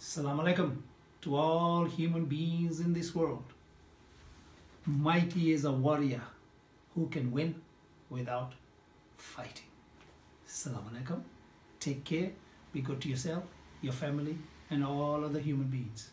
Assalamu alaikum to all human beings in this world. Mighty is a warrior who can win without fighting. Assalamu alaikum. Take care. Be good to yourself, your family, and all other human beings.